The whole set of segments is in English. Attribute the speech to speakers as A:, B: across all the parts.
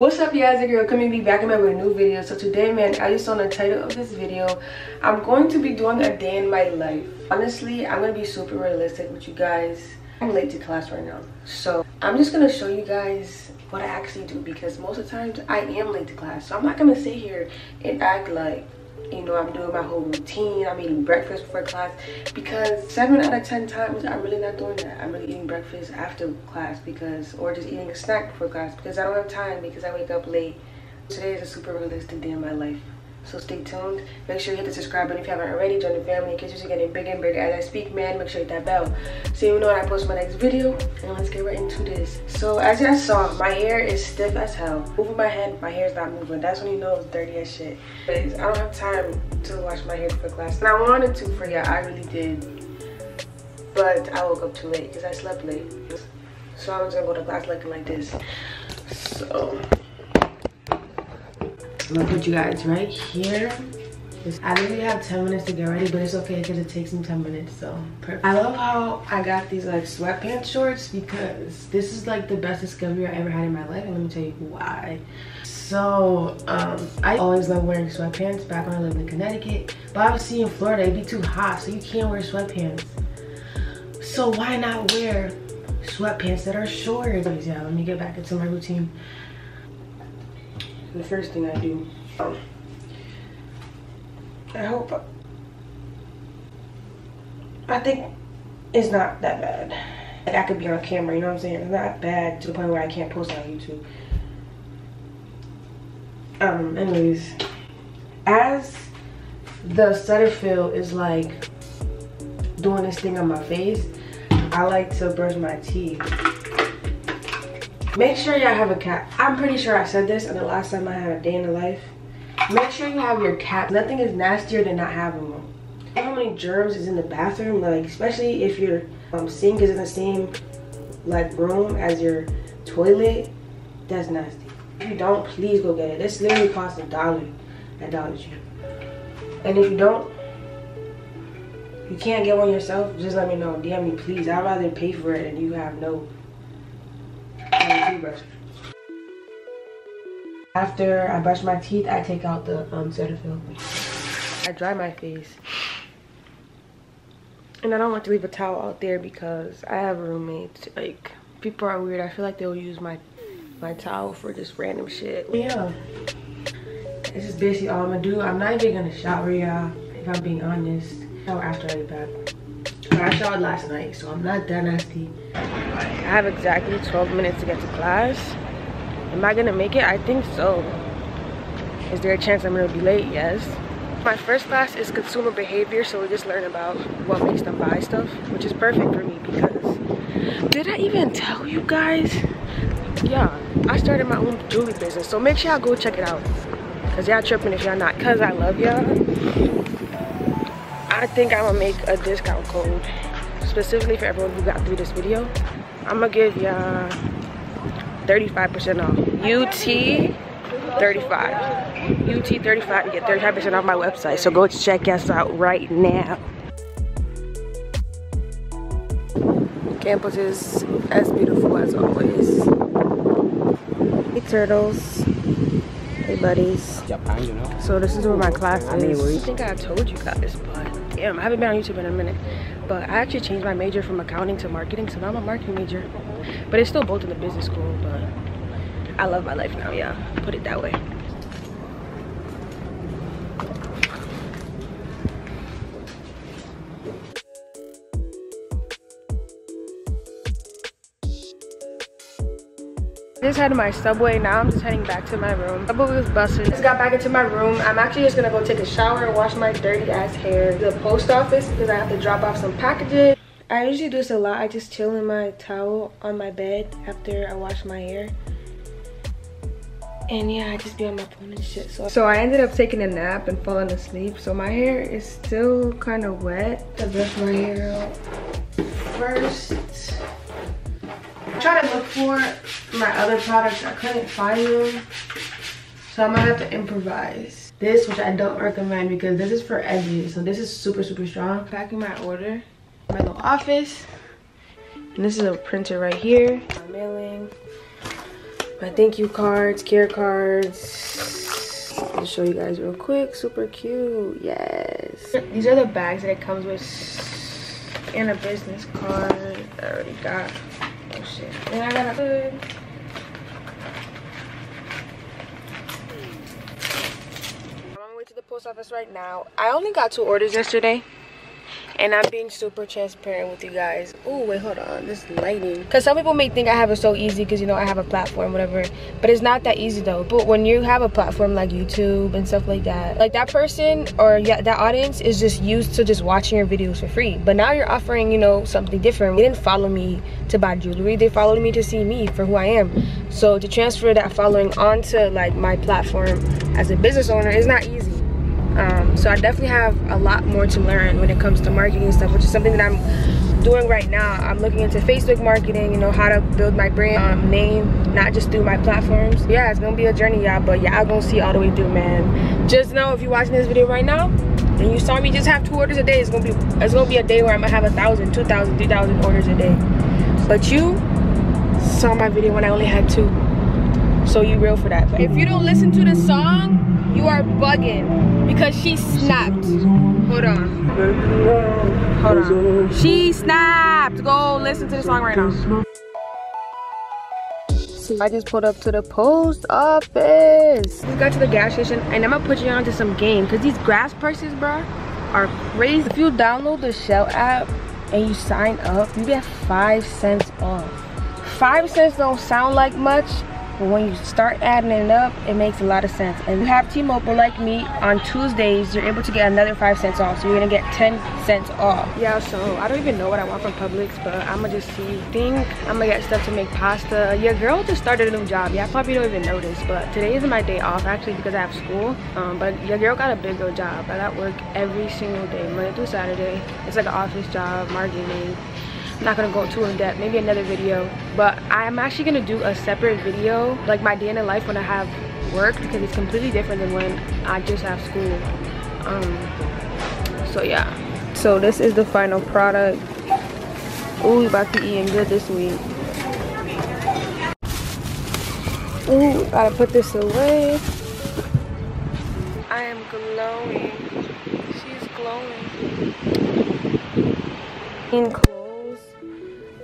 A: What's up you guys, it's girl coming back in with a new video. So today man, I you saw the title of this video, I'm going to be doing a day in my life. Honestly, I'm gonna be super realistic with you guys. I'm late to class right now. So I'm just gonna show you guys what I actually do because most of the times I am late to class. So I'm not gonna sit here and act like you know i'm doing my whole routine i'm eating breakfast before class because seven out of ten times i'm really not doing that. I'm really eating breakfast after class because or just eating a snack before class because i don't have time because i wake up late. Today is a super realistic day in my life so stay tuned. Make sure you hit the subscribe button if you haven't already. Join the family in case you're getting bigger and bigger as I speak, man. Make sure you hit that bell so you know when I post my next video. And let's get right into this. So as you saw, my hair is stiff as hell. Moving my head, my hair is not moving. That's when you know it's dirty as shit. But I don't have time to wash my hair for class. And I wanted to for y'all, I really did. But I woke up too late because I slept late. So I was gonna go to class looking like this. So look at you guys right here I literally have 10 minutes to get ready, but it's okay because it takes me 10 minutes, so perfect. I love how I got these like sweatpants shorts because this is like the best discovery I ever had in my life, and let me tell you why. So, um, I always love wearing sweatpants back when I lived in Connecticut, but obviously in Florida, it'd be too hot, so you can't wear sweatpants. So why not wear sweatpants that are short? Yeah, let me get back into my routine the first thing I do. I hope, I think it's not that bad. Like I could be on camera, you know what I'm saying? It's not bad to the point where I can't post on YouTube. Um, anyways, as the Cetaphil is like doing this thing on my face, I like to brush my teeth. Make sure y'all have a cap. I'm pretty sure I said this and the last time I had a day in the life. Make sure you have your cap. Nothing is nastier than not having one. How many germs is in the bathroom? Like, especially if your um, sink is in the same like room as your toilet, that's nasty. If you don't, please go get it. This literally costs a dollar at Dollar Tree. And if you don't, you can't get one yourself, just let me know. DM me, please. I'd rather pay for it and you have no toothbrush. After I brush my teeth, I take out the um, Cetaphil. I dry my face. And I don't want to leave a towel out there because I have roommates. Like, people are weird. I feel like they'll use my my towel for just random shit. Yeah. This is basically all I'm gonna do. I'm not even gonna shower, y'all, if I'm being honest. Shower after I get back. I showered last night, so I'm not that nasty. I have exactly 12 minutes to get to class. Am I gonna make it? I think so. Is there a chance I'm gonna be late? Yes. My first class is consumer behavior, so we just learn about what makes them buy stuff, which is perfect for me because did I even tell you guys? Yeah, I started my own jewelry business, so make sure y'all go check it out. Cause y'all tripping if y'all not, cause I love y'all. I think I'm gonna make a discount code specifically for everyone who got through this video. I'm gonna give y'all 35% off. UT 35. UT 35 to get 35% off my website. So go check us out right now. Campus is as beautiful as always. Hey turtles. Hey buddies.
B: Japan, you know.
A: So this is where my class is. I think I told you guys, but damn, I haven't been on YouTube in a minute. But I actually changed my major from accounting to marketing, so now I'm a marketing major. But it's still both in the business school, but I love my life now, yeah. Put it that way. Just had my subway now i'm just heading back to my room. Subway was busting. Just got back into my room. I'm actually just gonna go take a shower and wash my dirty ass hair. The post office because i have to drop off some packages. I usually do this a lot. I just chill in my towel on my bed after i wash my hair. And yeah i just be on my phone and shit. So so i ended up taking a nap and falling asleep. So my hair is still kind of wet. To brush my hair out first I tried to look for my other products. I couldn't find them. So I'm gonna have to improvise. This, which I don't recommend because this is for edges. So this is super, super strong. Packing my order. My little office. And this is a printer right here. My mailing. my thank you cards, care cards. I'll show you guys real quick. Super cute. Yes. These are the bags that it comes with. And a business card. I already got. Hood. I'm on my way to the post office right now. I only got two orders yesterday and i'm being super transparent with you guys. Oh wait hold on. This lighting because some people may think i have it so easy because you know i have a platform whatever. But it's not that easy though. But when you have a platform like youtube and stuff like that like that person or yeah that audience is just used to just watching your videos for free. But now you're offering you know something different. They didn't follow me to buy jewelry. They followed me to see me for who i am. So to transfer that following onto like my platform as a business owner is not easy so I definitely have a lot more to learn when it comes to marketing stuff, which is something that I'm doing right now. I'm looking into Facebook marketing, you know, how to build my brand um, name, not just through my platforms. Yeah, it's gonna be a journey, y'all, but y'all gonna see all the way through, man. Just know if you're watching this video right now, and you saw me just have two orders a day, it's gonna be it's gonna be a day where I'm gonna have a thousand, two thousand, three thousand orders a day. But you saw my video when I only had two. So you real for that. But if you don't listen to the song, you are bugging because she snapped. Hold on. Hold on. She snapped. Go listen to the song right now. I just pulled up to the post office. We got to the gas station and I'm gonna put you on to some game because these grass prices, bro, are crazy. If you download the Shell app and you sign up, you get five cents off. Five cents don't sound like much, but when you start adding it up, it makes a lot of sense. And you have T-Mobile like me, on Tuesdays, you're able to get another 5 cents off. So you're gonna get 10 cents off. Yeah, so I don't even know what I want from Publix, but I'm gonna just see. think I'm gonna get stuff to make pasta. Your girl just started a new job. Yeah, I probably don't even notice, but today is my day off actually because I have school. Um, but your girl got a big job. I got work every single day, Monday through Saturday. It's like an office job, marketing not gonna go too in depth maybe another video. But i'm actually gonna do a separate video like my day in the life when i have work because it's completely different than when i just have school. Um so yeah. So this is the final product. Ooh, about to eat and good this week Ooh, gotta put this away. I am glowing. She's glowing. In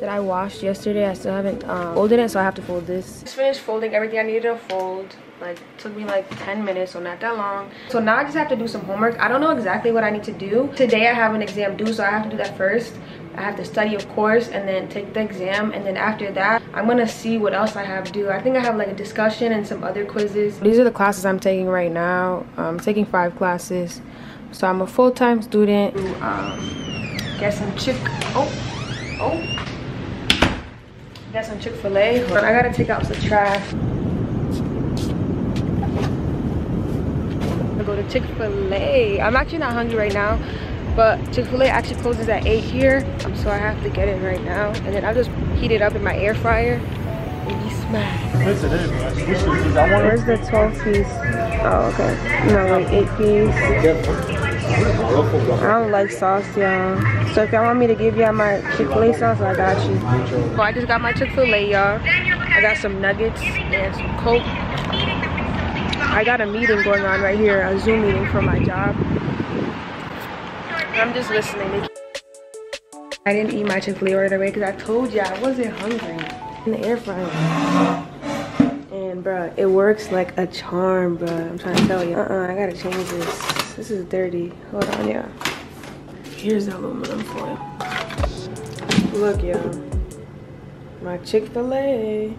A: that I washed yesterday. I still haven't um, folded it, so I have to fold this. Just finished folding everything I needed to fold. Like, took me like 10 minutes, so not that long. So now I just have to do some homework. I don't know exactly what I need to do. Today I have an exam due, so I have to do that first. I have to study, of course, and then take the exam. And then after that, I'm gonna see what else I have due. I think I have like a discussion and some other quizzes. These are the classes I'm taking right now. I'm taking five classes. So I'm a full-time student. Um, get some chick. Oh, oh. Got some Chick-fil-A, but I gotta take out some trash. I go to Chick-fil-A. I'm actually not hungry right now, but Chick-fil-A actually closes at 8 here, um, so I have to get it right now. And then I'll just heat it up in my air fryer and be smashed. Where's the 12 piece? Oh, okay. No, like 8 piece. I don't like sauce, y'all. So if y'all want me to give y'all my Chick-fil-A sauce, I got you. So I just got my Chick-fil-A, y'all. I got some nuggets and some Coke. I got a meeting going on right here, a Zoom meeting for my job. I'm just listening. I didn't eat my Chick-fil-A right away because I told you I wasn't hungry. In the air fryer. And bruh, it works like a charm, bruh. I'm trying to tell you. Uh-uh, I gotta change this. This is dirty. Hold on, yeah. Here's the aluminum foil. Look, y'all. My Chick-fil-A.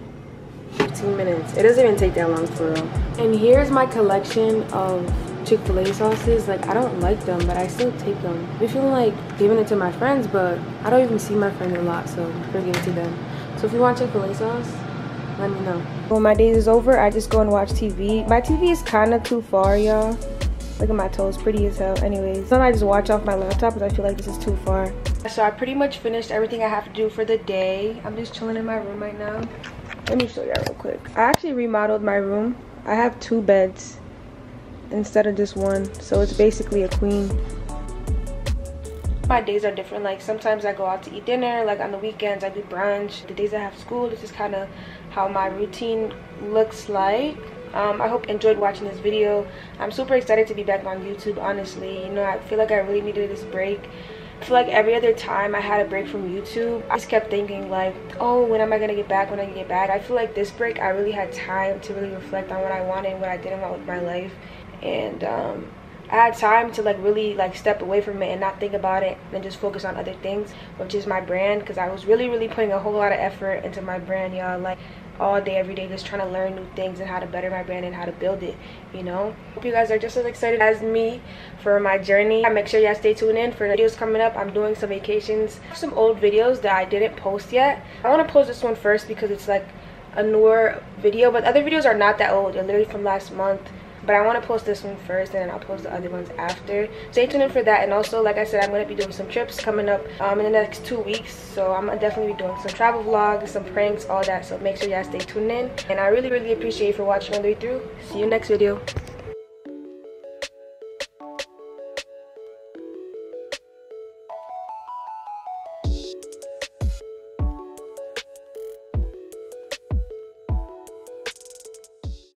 A: 15 minutes. It doesn't even take that long for real. And here's my collection of Chick-fil-A sauces. Like, I don't like them, but I still take them. I feel like giving it to my friends, but I don't even see my friends a lot, so I prefer giving it to them. So if you want Chick-fil-A sauce, let me know. When my day is over, I just go and watch TV. My TV is kind of too far, y'all. Look at my toes, pretty as hell. Anyways, I just watch off my laptop because I feel like this is too far. So I pretty much finished everything I have to do for the day. I'm just chilling in my room right now. Let me show you real quick. I actually remodeled my room. I have two beds instead of just one. So it's basically a queen. my days are different like sometimes i go out to eat dinner like on the weekends i do brunch the days i have school this is kind of how my routine looks like um, i hope you enjoyed watching this video i'm super excited to be back on youtube honestly you know i feel like i really needed this break I feel like every other time I had a break from YouTube, I just kept thinking like, oh, when am I gonna get back? When I get back? I feel like this break, I really had time to really reflect on what I wanted and what I didn't want with my life. And um, I had time to like really like step away from it and not think about it and just focus on other things, which is my brand. Because I was really, really putting a whole lot of effort into my brand, y'all. Like all day, every day, just trying to learn new things and how to better my brand and how to build it, you know? Hope you guys are just as excited as me for my journey. I make sure y'all stay tuned in for videos coming up. I'm doing some vacations, some old videos that I didn't post yet. I want to post this one first because it's like a newer video, but other videos are not that old. They're literally from last month but i want to post this one first and then i'll post the other ones after. Stay tuned in for that and also like i said i'm going to be doing some trips coming up um, in the next two weeks. So i'm gonna definitely be doing some travel vlogs some pranks all that. So make sure y'all stay tuned in. And i really really appreciate you for watching all the way through. See you next video